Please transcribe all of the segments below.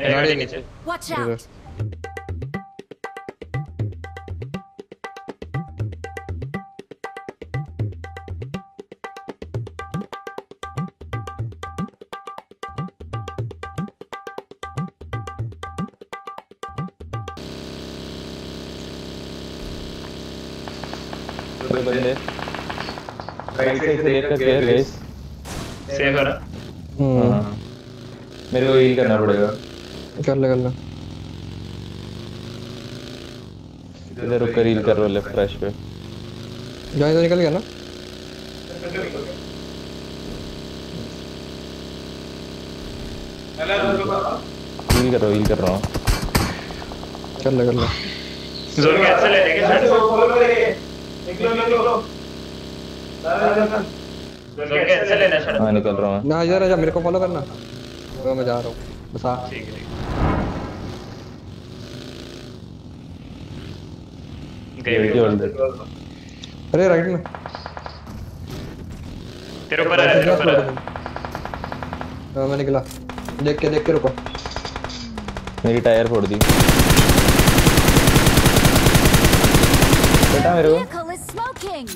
गाड़ी नीचे! दो बंदे राइट साइड से सेव करा। हम्म हाँ। मेरे को हील करना पड़ेगा। कर ले कर ले। इधर रुक कर हील कर रहा लेफ़्ट क्रैश पे। जॉइन तो निकल गया ना? हील कर रहा हूँ हील कर रहा हूँ। कर ले कर ले। जोन कैंसिल है लेकिन शॉट जोन कैंसिल है ना शॉट हाँ निकल रहा हूँ ना इधर आजा मेरे को फॉलो करना। मैं जा रहा हूँ। बस। ठीक। ये अरे राइट में। तेरे ऊपर है तेरे ऊपर है। हाँ मैं निकला। देख के देख के रुको। मेरी टायर फोड़ दी। बेटा मेरे को। Vehicle is smoking!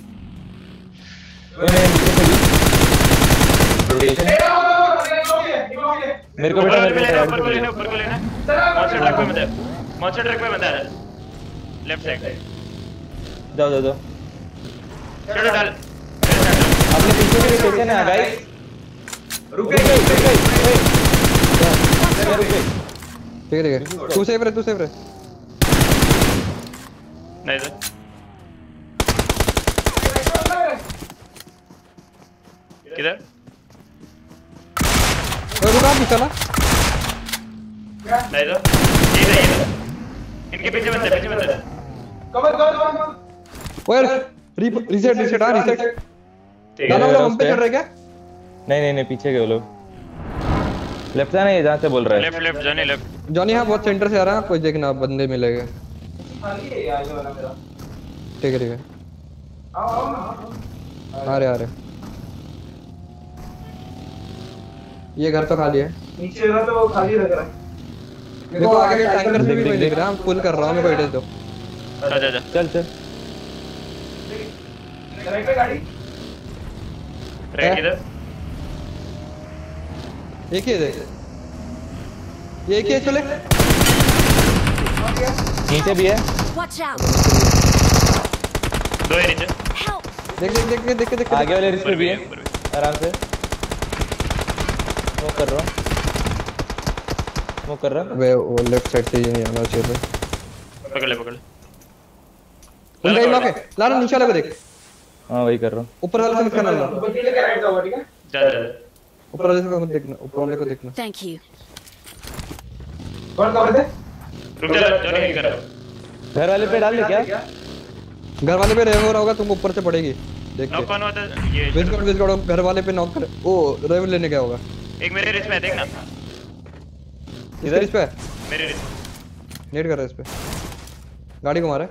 ये मेरे नीचे से भी रोटेशन मेरे को बेटा ऊपर मेरे को लेना ऊपर को लेना ऊपर को लेना मॉन्स्टर ट्रक पे बंदा है। मॉन्स्टर ट्रक पे बंदा है। लेफ़्ट साइड जाओ जाओ जाओ। चलो डाल। अपने पीछे के रोटेशन है गाइस रुक गई रुक गई रुक। गई ठीक है ठीक है। तू सेफ़ रहे तू सेफ़ रहे। नहीं सर किधर? चला नहीं ये नहीं इनके पीछे बंदा है, पीछे बंदा। है। ओए रीसेट रीसेट आ रीसेट ठीक है वाला हम पे चढ़ रहे क्या? नहीं नहीं नहीं पीछे के लोग। लेफ़्ट है ना ये जहाँ से बोल रहा है। Left left Johnny left Johnny हाँ बहुत सेंटर से आ रहा है कोई देखना बंदे मिलेंगे। ठीक है ठीक है। आ रहे आ रहे। ये घर तो खाली है। नीचे का तो खाली लग रहा है। देखो आगे के टैंकर से भी कोई दिख रहा है फुल कर रहा हूँ मेरे को एड्रेस दो। जा जा जा चल चल। राइट पे गाड़ी? राइट किधर एक ही है ये एक ही है चले। नीचे भी है। Watch out! दो है नीचे। देख देख देख देख देख आगे वाले रिस्क भी है। आराम से। वो कर रहा हूँ। वो कर रहा वे वो लेफ़्ट साइड से ये नहीं आना चाहिए पकड़ ले पकड़ ले। उनका ही लॉक है लाला नीचे वाले को देख। हाँ वही कर रहा हूँ। ऊपर वाले से मत करना ठीक है? जा जा। ऊपर वाले से मत देखना ऊपर वाले को देखना। Thank you. कौन कवर दे रुक जा जॉनी कर घर वाले पे डाल दे क्या? घर वाले पे रेव हो रहा होगा तुम ऊपर से पड़ेगी। देख नॉक कौन होता है ये वेज वेज घर वाले पे नॉक कर ओ रेव लेने गया होगा। एक मेरे में है, देखना। इधर इस पे। मेरे रिच नेट कर रहा है इस पे। गाड़ी को मारे।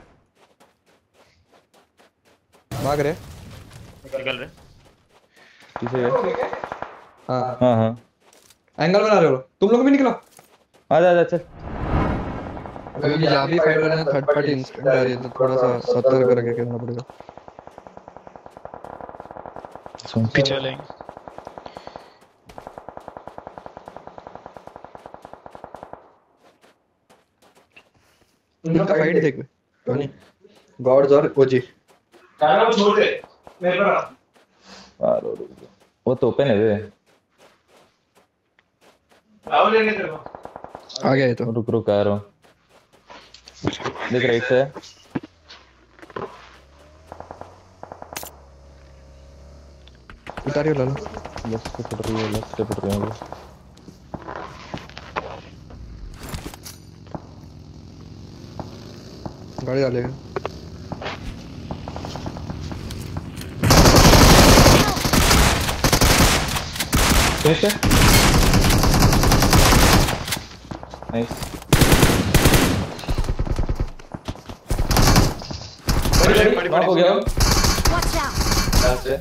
भाग रहे। निकल रहे। पीछे है हाँ। हाँ। हाँ एंगल बना रहे हो। तुम लोग भी निकलो। आ जा आ जा चल। अभी यहाँ भी फाइट हो रहा है थर्ड पार्टी इंसिडेंट आ रही है तो थोड़ा सा सतर्क करके करना पड़ेगा। पीछे वाले। इनका फाइट देख टोनी गॉड्स और ओजी गाना को छोड़ दे मेरे पर आ। आ, रो, रो, रो। वो तो ओपन है वे। आओ लेने तेरे को आ गया ये तो। रुक रुक आ रहा हूँ। देख राइट से उतारियो लाला। लेफ़्ट से पड़ रही है लेफ़्ट से पड़ रही है गाड़ी डालेगा फिनिश है नाइस हो गया? है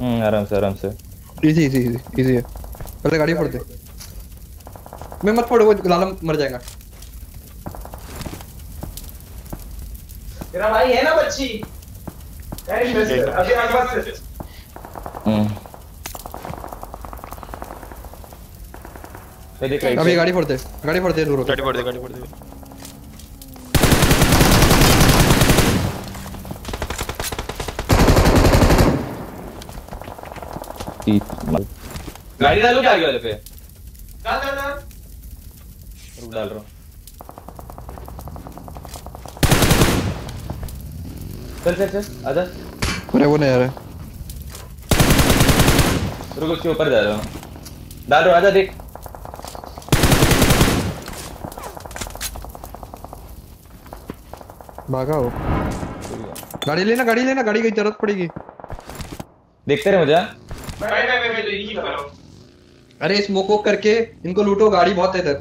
हम्म आराम से आराम से। इजी इजी इजी इजी है। पहले गाड़ी फोड़ दे। मैं मत फोड़ वो लाला मर जाएगा। तेरा भाई है ना बच्ची? अभी आगे बात से हम्म। अभी गाड़ी फोड़ दे गाड़ी फोड़ दे दूर गाड़ी पड़ दे गाड़ी पड़ दे। गाड़ी डालो क्या आगे वाले पे? डाल डाल डाल। रुक डाल रहा हूँ। चल चल चल आजा। अरे वो नहीं आ रहा है। रुक उसके ऊपर जा रहा हूँ। डाल रहा हूँ, आजा देख। भागा हो। गाड़ी लेना गाड़ी लेना गाड़ी की ज़रूरत पड़ेगी। देखते रहे मुझे हाँ? भाई भाई भाई भाई यही करो अरे स्मोक वोक करके इनको लूटो गाड़ी बहुत है। इधर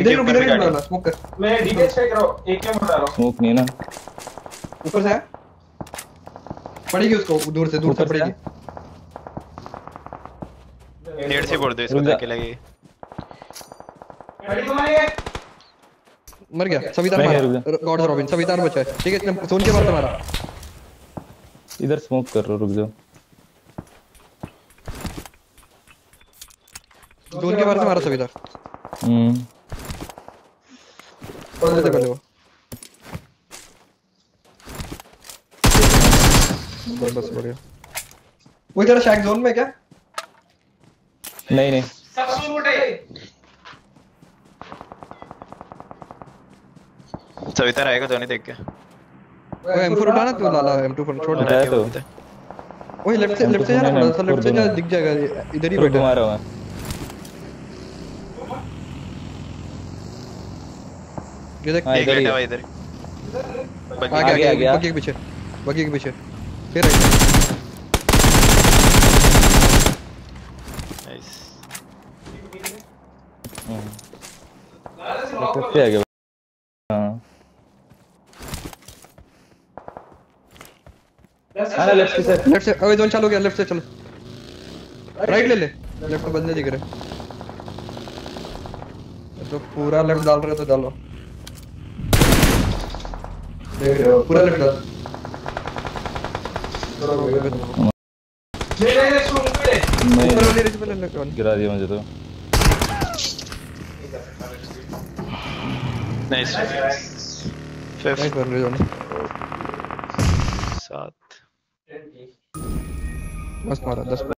इधर रुक इधर। डालना स्मोक कर। मैं डीटेल्स चेक करो एक के में डालो स्मोक नहीं ना। ऊपर से पड़ेगी उसको दूर से दूर से पड़ेगी। नेट से फोड़ दो इसको रुक ताकि लगे। गाड़ी तुम्हारी मर गया सविता मैं मारा। गॉड रॉबिन सविता बचा है ठीक है इसने सोन के मार मारा इधर स्मोक कर रहा रुक जाओ। सोन के मार से मारा सभी सविता हम्म कौन से कर ले वो बस बस बढ़िया वो तेरा शैक जोन में क्या नहीं नहीं सब सुन उठे सविता रहेगा तो नहीं देख के वो M4 उठाना तू लाला M2 पर छोड़ दे तो वही लेफ़्ट से लेफ़्ट से जाना थोड़ा सा लेफ़्ट से जा दिख जाएगा इधर ही बैठा है। रहा हूँ ये देख एक इधर लेटा हुआ इधर आगे आगे, आगे आगे, आ। के पीछे के पीछे। फिर नाइस हम्म, से आगे। हाँ। हाँ लेफ़्ट से। लेफ़्ट से अबे जोन चालू हो गया लेफ़्ट से चलो। राइट ले ले। लेफ़्ट बंदे दिख रहे तो पूरा लेफ़्ट डाल रहे तो डालो। पूरा लेफ़्ट ले ले ले सुन पे मैं ऊपर वाली रेस पे ले ले गिरा दिया मुझे तो। नाइस फिफ्थ बन रही जोन सात मस्त मारा 10